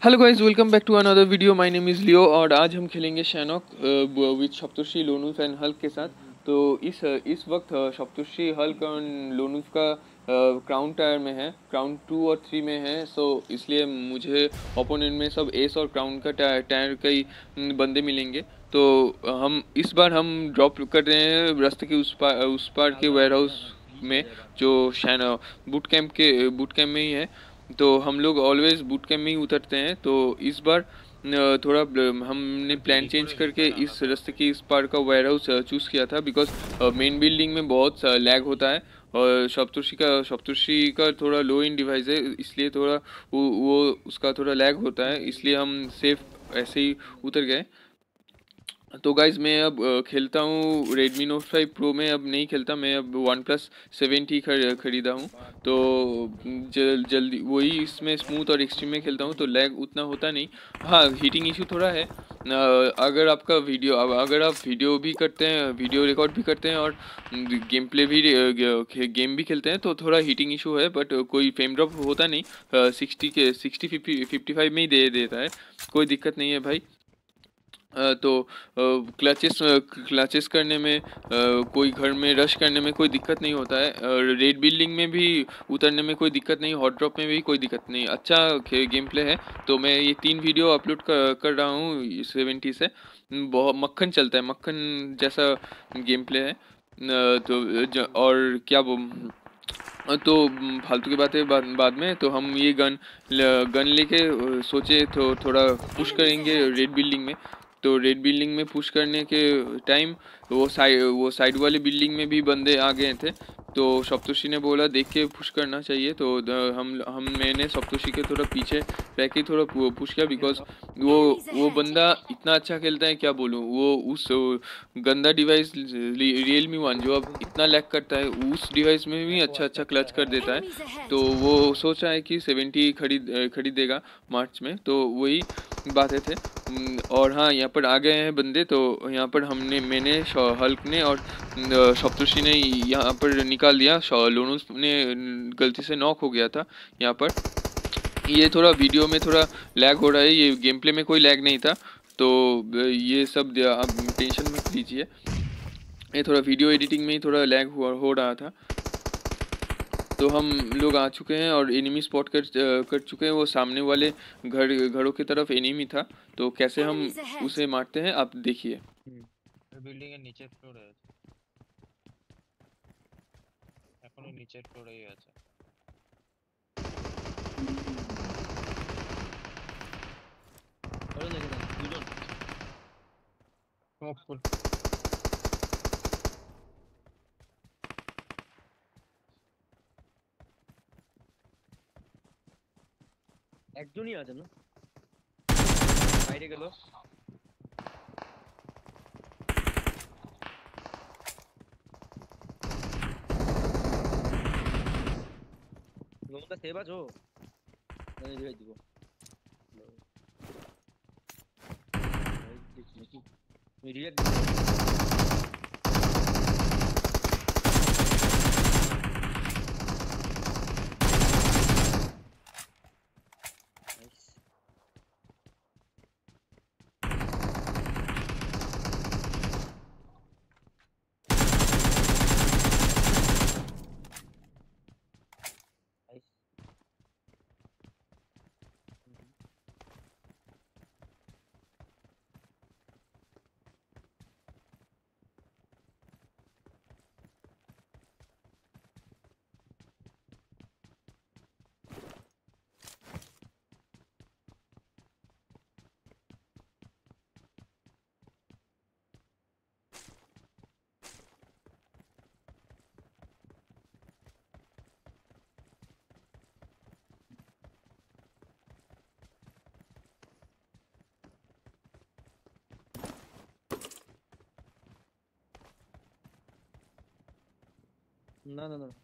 Hello guys welcome back to another video my name is Leo और आज हम खेलेंगे शैनॉक विद सप्तर्षि लोनुस एंड हल्क के साथ। तो इस इस वक्त सप्तर्षि हल्क और लोनुस का क्राउन टायर में है। क्राउन टू और थ्री में है सो इसलिए मुझे ओपोनेंट में सब एस और क्राउन का टायर का ही बंदे मिलेंगे। तो हम, इस बार हम ड्रॉप कर रहे हैं रास्ते के उस पार उस पार के वेयर हाउस में, जो शैन बूट कैंप के बूट कैंप में ही है। तो हम लोग ऑलवेज बूट कैम्प में ही उतरते हैं तो इस बार थोड़ा हमने प्लान चेंज करके इस रास्ते की इस पार का वेयर हाउस चूज़ किया था बिकॉज़ मेन बिल्डिंग में बहुत लैग होता है और सप्तर्षि का सप्तर्षि का थोड़ा लो इन डिवाइस है इसलिए थोड़ा वो, वो उसका थोड़ा लैग होता है इसलिए हम सेफ़ ऐसे ही उतर गए। तो गाइज़ मैं अब खेलता हूँ Redmi Note 5 Pro में। अब नहीं खेलता मैं अब वन प्लस सेवेंटी खरीदा हूँ। तो जल, जल्दी वही इसमें स्मूथ और एक्सट्रीम में खेलता हूँ तो लैग उतना होता नहीं। हाँ हीटिंग इशू थोड़ा है। अगर आपका वीडियो अगर आप वीडियो भी करते हैं वीडियो रिकॉर्ड भी करते हैं और गेम प्ले भी गेम भी खेलते हैं तो थोड़ा हीटिंग इशू है बट कोई फेम ड्रॉप होता नहीं। सिक्सटी के सिक्सटी फिफ्टी फिफ्टी फाइव में ही दे देता है। कोई दिक्कत नहीं है भाई। तो क्लचेस क्लचेस करने में कोई घर में रश करने में कोई दिक्कत नहीं होता है। रेड बिल्डिंग में भी उतरने में कोई दिक्कत नहीं हॉट ड्रॉप में भी कोई दिक्कत नहीं। अच्छा गेम प्ले है। तो मैं ये तीन वीडियो अपलोड कर, कर रहा हूँ सेवेंटी से। बहुत मक्खन चलता है। मक्खन जैसा गेम प्ले है। तो और क्या वो तो फालतू की बातें बाद, बाद में। तो हम ये गन गन लेके सोचे तो थोड़ा पुश करेंगे रेड बिल्डिंग में। तो रेड बिल्डिंग में पुश करने के टाइम वो साइड वो साइड वाले बिल्डिंग में भी बंदे आ गए थे। तो सप्तोषी ने बोला देख के पुश करना चाहिए। तो हम हम मैंने सप्तोषी के थोड़ा पीछे रह के थोड़ा पुश किया बिकॉज़ वो वो बंदा इतना अच्छा खेलता है क्या बोलूँ? वो उस गंदा डिवाइस रियल मी वन जो अब इतना लैक करता है उस डिवाइस में भी अच्छा अच्छा क्लच कर देता है। तो वो सोच रहा है कि सेवेंटी खरीद खरीदेगा मार्च में तो वही बातें थे। और हाँ यहाँ पर आ गए हैं बंदे तो यहाँ पर हमने मैंने हल्क ने और सप्तषि ने यहाँ पर निकाल दिया लूनूस ने गलती से नॉक हो गया था यहाँ पर। ये थोड़ा वीडियो में थोड़ा लैग हो रहा है ये गेम प्ले में कोई लैग नहीं था तो ये सब आप टेंशन मत लीजिए। ये थोड़ा वीडियो एडिटिंग में ही थोड़ा लैग हुआ हो रहा था। तो हम लोग आ चुके हैं और एनिमी स्पॉट कर कर चुके हैं वो सामने वाले घर घरों की तरफ़ एनिमी था। तो कैसे हम उसे मारते हैं आप देखिए। hmm. बिल्डिंग के नीचे फ्लोर है। এখনও নিচের ফ্লোরেই আছে। দুজন। স্মোক ফুল একজনই আছে না? বাইরে গেল। 나 대봐줘. 너네 집에 누구? 너. 너 리액. No, no, no.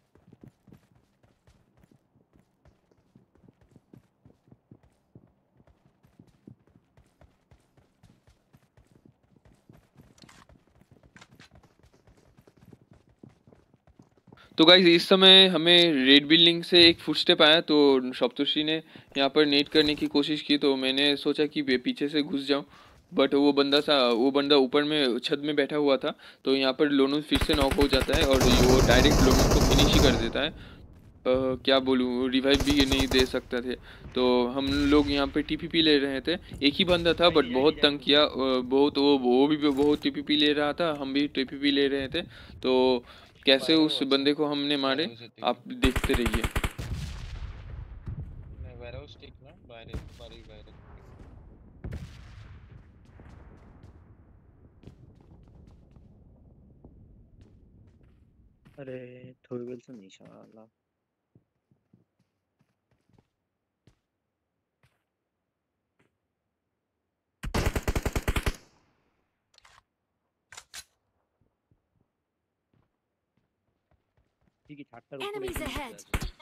तो गाइज़ इस समय हमें रेड बिल्डिंग से एक फुट स्टेप आया तो सप्तषी ने यहाँ पर नेट करने की कोशिश की तो मैंने सोचा कि पीछे से घुस जाऊँ बट वो बंदा सा वो बंदा ऊपर में छत में बैठा हुआ था तो यहाँ पर लोनू फिर से नॉक हो जाता है और वो डायरेक्ट लोनू को फिनिश ही कर देता है। अ, क्या बोलूँ रिवाइव भी नहीं दे सकते थे। तो हम लोग यहाँ पे टीपीपी ले रहे थे। एक ही बंदा था बट बहुत तंग किया। बहुत वो वो भी बहुत टीपीपी ले रहा था हम भी टीपीपी ले रहे थे। तो कैसे उस बंदे को हमने मारे? आप देखते रहिए। Hadi tövbelsin inşallah. Enemies ahead.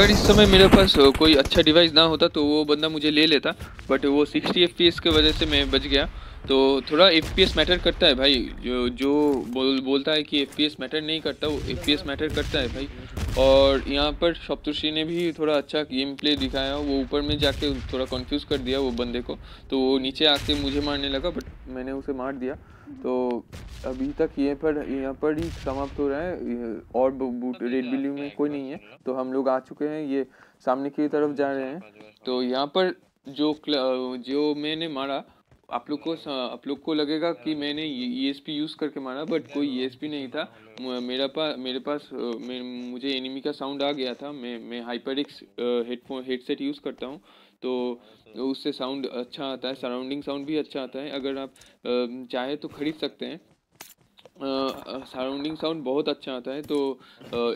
अगर इस समय मेरे पास कोई अच्छा डिवाइस ना होता तो वो बंदा मुझे ले लेता बट वो 60 एफ़ की वजह से मैं बच गया। तो थोड़ा एफ़ मैटर करता है भाई। जो जो बोल, बोलता है कि एफ़ मैटर नहीं करता, वो एफ़ मैटर करता है भाई। और यहाँ पर सप्तर्षि ने भी थोड़ा अच्छा गेम प्ले दिखाया। वो ऊपर में जाके थोड़ा कंफ्यूज कर दिया वो बंदे को। तो वो नीचे आके मुझे मारने लगा बट मैंने उसे मार दिया। तो अभी तक ये पर यहाँ पर ही समाप्त हो रहा है। और बूट रेड बिल्डिंग में कोई नहीं है। तो हम लोग आ चुके हैं ये सामने की तरफ़ जा रहे हैं। तो यहाँ पर जो जो मैंने मारा आप लोग को आप लोग को लगेगा कि मैंने ई एस पी यूज़ करके मारा बट कोई ई एस पी नहीं था। मेरा पास मेरे पास मे- मुझे एनिमी का साउंड आ गया था। मैं मैं hyper x headphone headset use करता हूँ। तो उससे साउंड अच्छा आता है सराउंडिंग साउंड भी अच्छा आता है। अगर आप चाहे तो ख़रीद सकते हैं। सराउंडिंग साउंड बहुत अच्छा आता है तो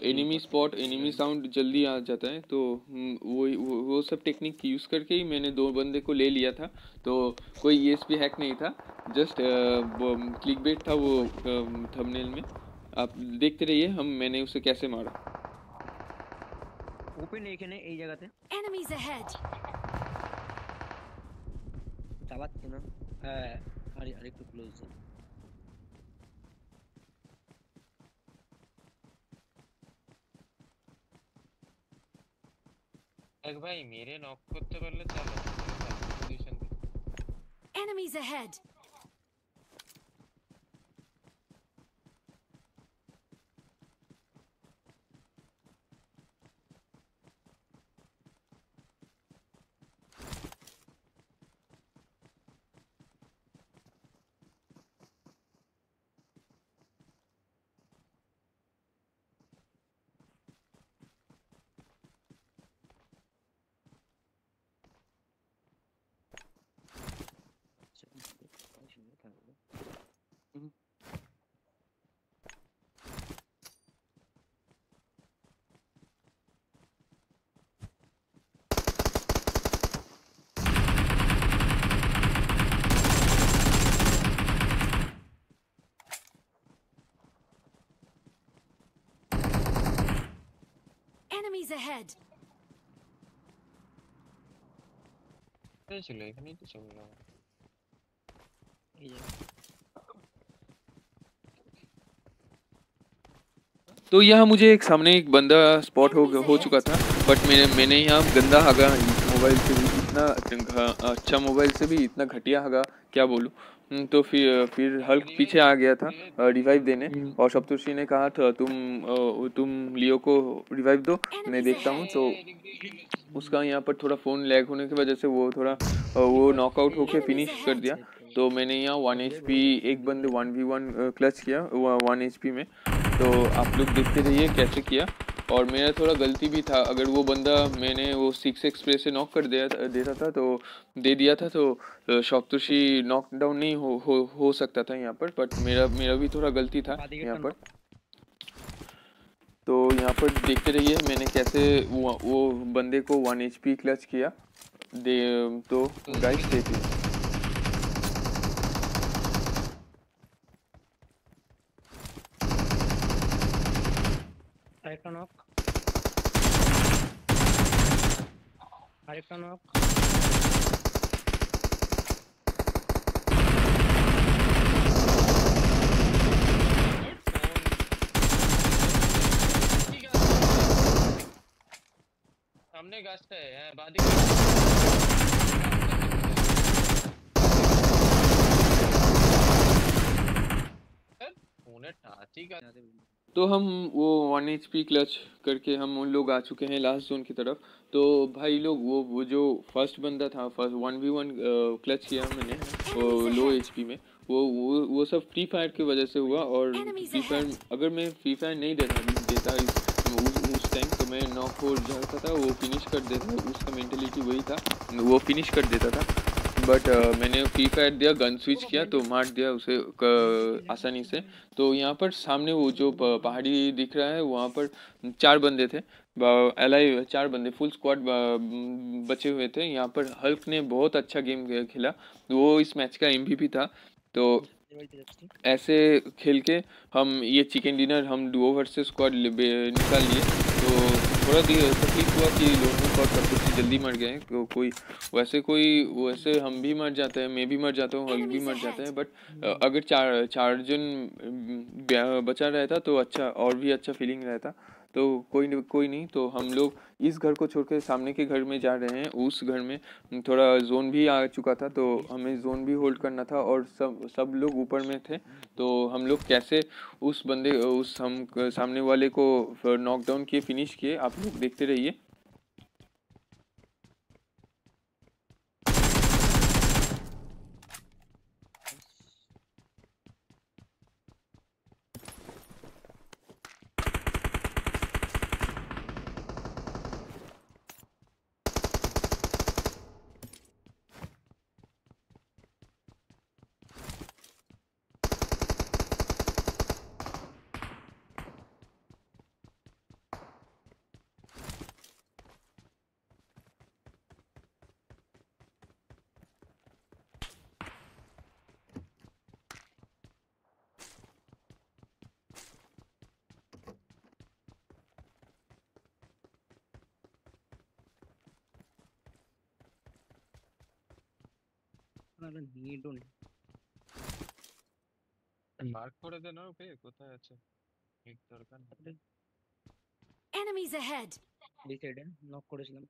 एनिमी स्पॉट एनिमी साउंड जल्दी आ जाता है। तो हम्म, वो वो, सब टेक्निक यूज़ करके ही मैंने दो बंदे को ले लिया था। तो कोई ये एस हैक नहीं था। जस्ट क्लिक बेट था वो थंबनेल में। आप देखते रहिए हम मैंने उसे कैसे मारा। ओपन एक है ना यही जगह पे। एनिमीज अहेड চালাচ্ছে না হ্যাঁ আর আরেকটু ক্লোজ এক ভাই মেরে নক করতে পারলে চালো position Enemies ahead. Enemies ahead. ছিল এখানেই তো চলে গেলাম এই যে तो यहाँ मुझे एक सामने एक बंदा स्पॉट हो हो चुका था बट मैंने मैंने यहाँ गंदा हगा मोबाइल से भी इतना घ- अच्छा मोबाइल से भी इतना घटिया हगा क्या बोलूँ हम्म, तो फिर फिर हल्क पीछे आ गया था रिवाइव देने। और सप्तर्षि ने कहा था तुम तुम लियो को रिवाइव दो मैं देखता हूँ। तो उसका यहाँ पर थोड़ा फ़ोन लैग होने की वजह से वो थोड़ा वो नॉकआउट होके फिनिश कर दिया। तो मैंने यहाँ वन एच एक बंदे वन वी वन क्लच किया वन एच में। तो आप लोग देखते रहिए कैसे किया। और मेरा थोड़ा गलती भी था। अगर वो बंदा मैंने वो सिक्स एक्सप्रेस से नॉक कर दिया देता था तो दे दिया था तो शॉपतुशी नॉक डाउन नहीं हो, हो हो सकता था यहाँ पर बट मेरा मेरा भी थोड़ा गलती था यहाँ पर। तो यहाँ पर देखते रहिए मैंने कैसे वो, वो बंदे को वन एच पी क्लच किया। दे तो गाइस देखिए Harikten nok. सामने गश्त है बादी सर उन्हें टाची का तो हम वो वन एच पी क्लच करके हम उन लोग आ चुके हैं लास्ट जोन की तरफ़। तो भाई लोग वो वो जो फ़र्स्ट बंदा था first one V one clutch किया मैंने वो लो एच पी में वो वो वो सब फ्री फायर की वजह से हुआ और फ्री फायर अगर मैं फ्री फायर नहीं देता देता उस, उस टाइम तो मैं नॉक हो जाता था वो फिनिश कर देता उसका मेंटेलिटी वही था वो फिनिश कर देता था। बट uh, मैंने फ्री फायर दिया गन स्विच किया तो मार दिया उसे आसानी से। तो यहाँ पर सामने वो जो पहाड़ी दिख रहा है वहाँ पर चार बंदे थे। एल आई चार बंदे फुल स्क्वाड बचे हुए थे। यहाँ पर हल्क ने बहुत अच्छा गेम खेला। वो इस मैच का एमवीपी था। तो ऐसे खेल के हम ये चिकन डिनर हम डुओ वर्सेस स्क्वाड निकाल लिए। तो थोड़ा तकलीफ़ हुआ कि लोगों को सब कुछ जल्दी मर गए तो कोई वैसे कोई वैसे हम भी मर जाते हैं मैं भी मर जाता हूँ हल्क भी मर जाते हैं बट अगर चार चार जन बचा रहता तो अच्छा और भी अच्छा फीलिंग रहता। तो कोई नहीं कोई नहीं तो हम लोग इस घर को छोड़ सामने के घर में जा रहे हैं। उस घर में थोड़ा जोन भी आ चुका था तो हमें जोन भी होल्ड करना था और सब सब लोग ऊपर में थे। तो हम लोग कैसे उस बंदे, उस हम, सामने वाले को नॉकडाउन किए फिनिश किए, आप लोग देखते रहिए। আপনারা নিয়ে মার্ক করে দেন ওকে কোথায় আছে? ঠিক দরকার এনিমিজ অ্যাহেড ডিসাইড নক করেছিলাম।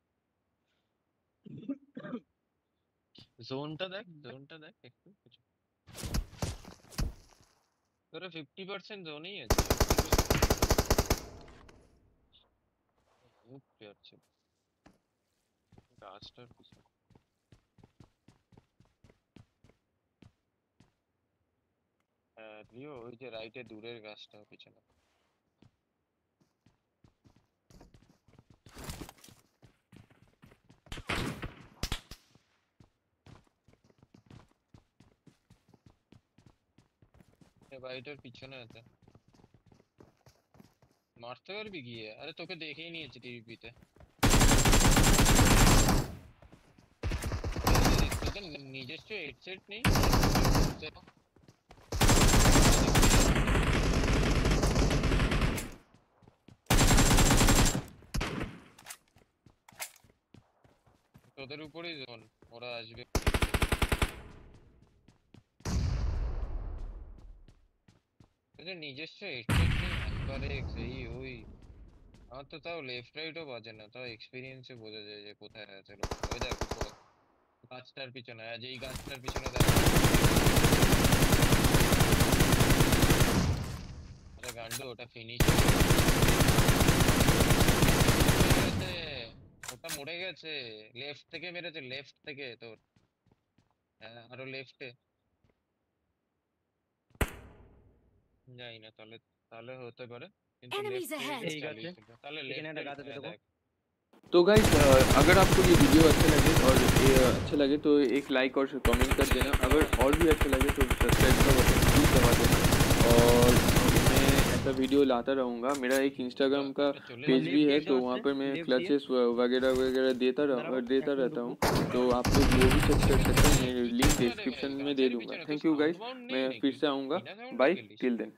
জোনটা দেখ জোনটা দেখ একটু কিছু। তোরা 50% জোনেই আছে গাছটার পিছনে হ্যাঁ লিও ওই যে রাইটে দূরের গাছটা পিছনে এ বাড়িটার পিছনে আছে মারতে পারবি গিয়ে আরে তোকে দেখেই নিয়েছি টিভিতে তোদের নিজস্ব হেডসেট নেই তোদের উপরেই জোন ওরা আসবে। নিজস্ব ওই। আমার তো তাও লেফট রাইটও বাজে না, তাও এক্সপিরিয়েন্সে বোঝা যায় যে কোথায় আছে গাছটার পিছনে, আজ এই গাছটার পিছনে গান্ডু, ওটা ওটা মরে গেছে লেফট থেকে মেরেছে লেফট থেকে তোর হ্যাঁ আরো লেফটে জানি না তাহলে তাহলে হতে পারে কিন্তু Enemies left ahead. side ঠিক আছে। চালিয়েছিল। তাহলে এখানে left একটা side গাছ আছে হ্যাঁ, দেখো। দেখ। तो गाइस अगर आपको ये वीडियो अच्छा लगे और ये अच्छा लगे तो एक लाइक और कमेंट कर देना अगर और भी अच्छा लगे तो सब्सक्राइब का बटन प्लीज़ दबा देना और मैं ऐसा वीडियो लाता रहूँगा। मेरा एक इंस्टाग्राम का पेज भी है तो वहाँ पर मैं क्लचेस वगैरह वगैरह देता रह देता रहता हूँ। तो आप लोग वो भी चेक कर सकते हैं लिंक डिस्क्रिप्शन में दे दूँगा। थैंक यू गाइज़ मैं फिर से आऊँगा। By till then